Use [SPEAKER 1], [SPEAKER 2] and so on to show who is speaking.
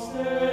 [SPEAKER 1] Stay.